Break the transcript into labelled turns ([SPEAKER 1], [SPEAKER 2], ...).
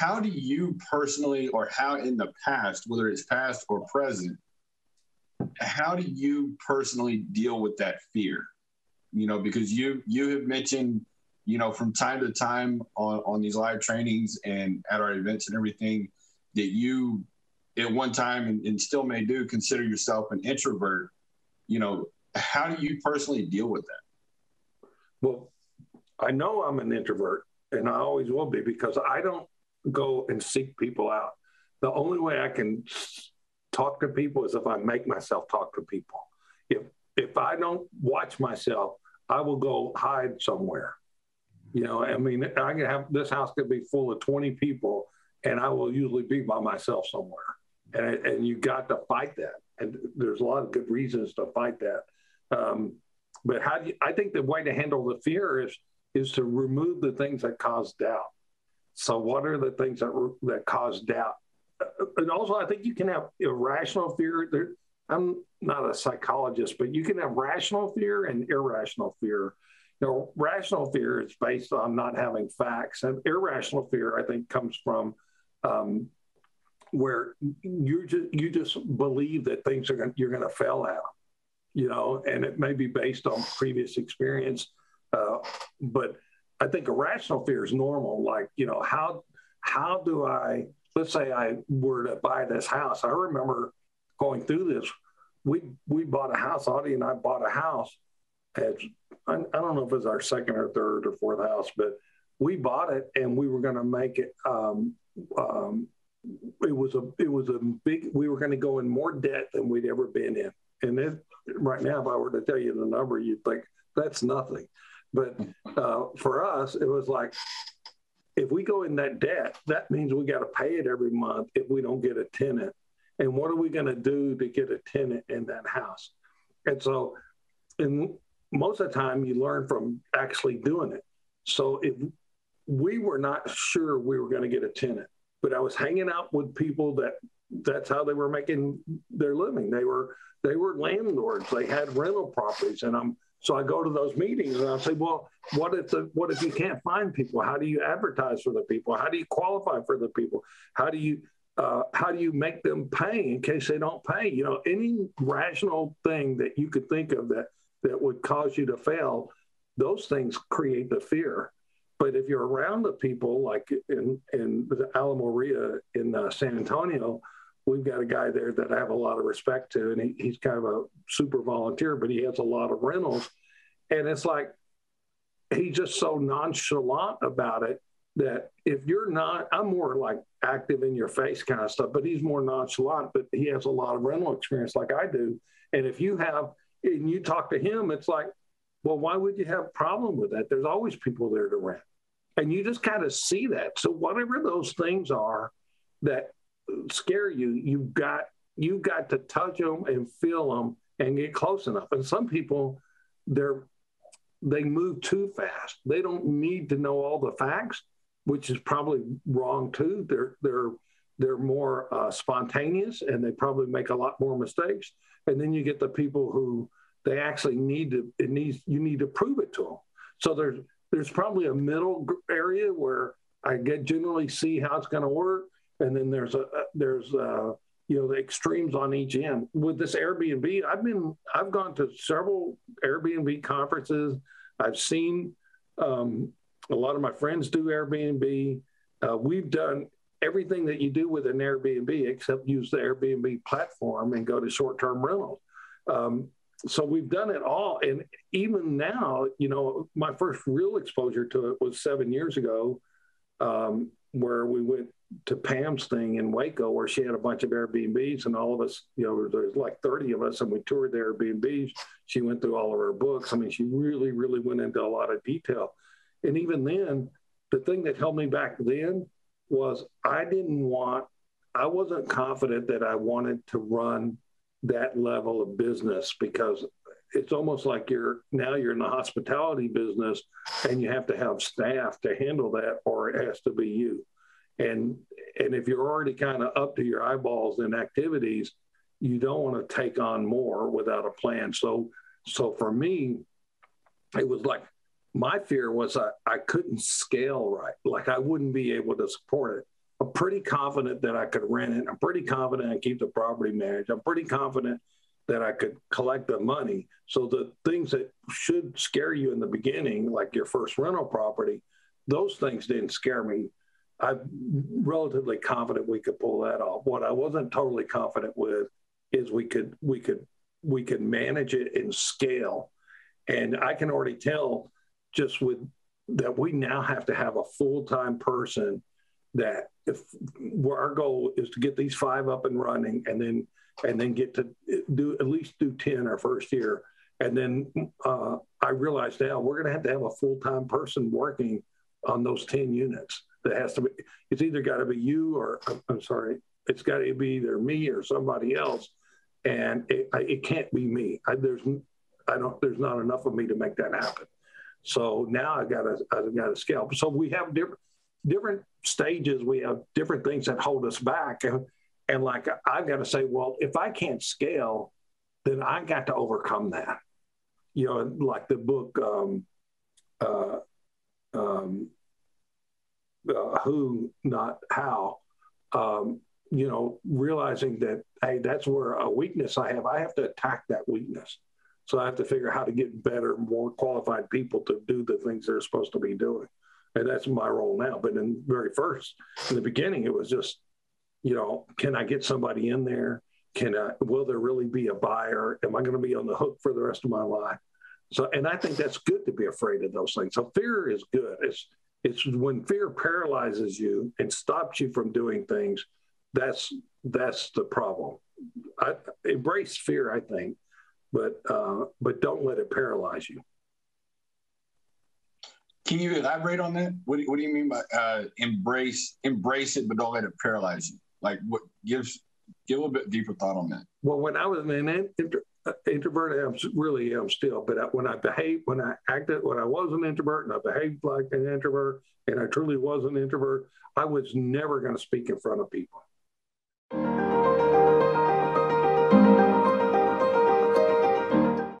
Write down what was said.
[SPEAKER 1] how do you personally, or how in the past, whether it's past or present, how do you personally deal with that fear? You know, because you you have mentioned, you know, from time to time on on these live trainings and at our events and everything, that you at one time and, and still may do consider yourself an introvert. You know, how do you personally deal with that?
[SPEAKER 2] Well, I know I'm an introvert and I always will be because I don't go and seek people out. The only way I can talk to people is if I make myself talk to people. If if I don't watch myself, I will go hide somewhere. You know, I mean, I can have this house could be full of 20 people and I will usually be by myself somewhere. And, and you got to fight that. And there's a lot of good reasons to fight that. Um, but how do you, I think the way to handle the fear is is to remove the things that cause doubt. So, what are the things that that cause doubt? And also, I think you can have irrational fear. There, I'm not a psychologist, but you can have rational fear and irrational fear. You know, rational fear is based on not having facts, and irrational fear, I think, comes from um, where you just you just believe that things are going you're going to fail at you know, and it may be based on previous experience. Uh, but I think irrational fear is normal. Like, you know, how how do I? Let's say I were to buy this house. I remember going through this. We we bought a house. Audie and I bought a house. As I, I don't know if it was our second or third or fourth house, but we bought it and we were going to make it. Um, um, it was a it was a big. We were going to go in more debt than we'd ever been in, and it right now, if I were to tell you the number, you'd think that's nothing. But uh, for us, it was like, if we go in that debt, that means we got to pay it every month if we don't get a tenant. And what are we going to do to get a tenant in that house? And so, and most of the time, you learn from actually doing it. So if we were not sure we were going to get a tenant, but I was hanging out with people that that's how they were making their living. They were they were landlords. They had rental properties, and I'm so I go to those meetings and I say, well, what if the what if you can't find people? How do you advertise for the people? How do you qualify for the people? How do you uh, how do you make them pay in case they don't pay? You know, any rational thing that you could think of that that would cause you to fail, those things create the fear. But if you're around the people like in in the Alamo REIA in uh, San Antonio, we've got a guy there that I have a lot of respect to, and he, he's kind of a super volunteer, but he has a lot of rentals. And it's like he's just so nonchalant about it that if you're not, I'm more like active in your face kind of stuff, but he's more nonchalant, but he has a lot of rental experience like I do. And if you have, and you talk to him, it's like, well, why would you have a problem with that? There's always people there to rent. And you just kind of see that. So whatever those things are that scare you, you've got you've got to touch them and feel them and get close enough. And some people, they're they move too fast. They don't need to know all the facts, which is probably wrong too. They're they're they're more uh, spontaneous and they probably make a lot more mistakes. And then you get the people who they actually need to it needs you need to prove it to them. So there's there's probably a middle area where I get generally see how it's going to work, and then there's a there's a, you know the extremes on each end. With this Airbnb, I've been I've gone to several Airbnb conferences. I've seen um, a lot of my friends do Airbnb. Uh, we've done everything that you do with an Airbnb except use the Airbnb platform and go to short-term rentals. Um, so we've done it all, and even now, you know, my first real exposure to it was seven years ago, um, where we went to Pam's thing in Waco where she had a bunch of Airbnbs and all of us, you know, there's like 30 of us and we toured the Airbnbs. She went through all of her books. I mean, she really, really went into a lot of detail. And even then, the thing that held me back then was I didn't want, I wasn't confident that I wanted to run that level of business because it's almost like you're now you're in the hospitality business and you have to have staff to handle that or it has to be you and and if you're already kind of up to your eyeballs in activities you don't want to take on more without a plan so so for me it was like my fear was I, I couldn't scale right like i wouldn't be able to support it I'm pretty confident that I could rent it. I'm pretty confident I keep the property managed. I'm pretty confident that I could collect the money. So the things that should scare you in the beginning, like your first rental property, those things didn't scare me. I'm relatively confident we could pull that off. What I wasn't totally confident with is we could we could we could manage it in scale. And I can already tell just with that we now have to have a full-time person that if our goal is to get these five up and running and then and then get to do at least do 10 our first year and then uh, i realized now we're going to have to have a full-time person working on those 10 units that has to be it's either got to be you or i'm sorry it's got to be either me or somebody else. And it, it can't be me. I, there's i don't there's not enough of me to make that happen. So now i got to i got to scale. So we have different different stages. We have different things that hold us back. And, and like i've got to say well if i can't scale then i got to overcome that. You know like the book um, uh, um, uh, who not how um, you know realizing that hey that's where a weakness i have i have to attack that weakness so i have to figure out how to get better more qualified people to do the things they're supposed to be doing and that's my role now. But in very first, in the beginning, it was just, you know, can I get somebody in there? Can I? Will there really be a buyer? Am I going to be on the hook for the rest of my life? So, and I think that's good to be afraid of those things. So fear is good. It's it's when fear paralyzes you and stops you from doing things. That's that's the problem. I embrace fear, I think, but uh, but don't let it paralyze you.
[SPEAKER 1] Can you elaborate on that? What do, what do you mean by uh, embrace embrace it, but don't let it paralyze you? Like what gives give a little bit deeper thought on that.
[SPEAKER 2] Well, when I was an inter, introvert, I really am still. But when I behaved, when I acted, when I was an introvert, and I behaved like an introvert, and I truly was an introvert, I was never going to speak in front of people.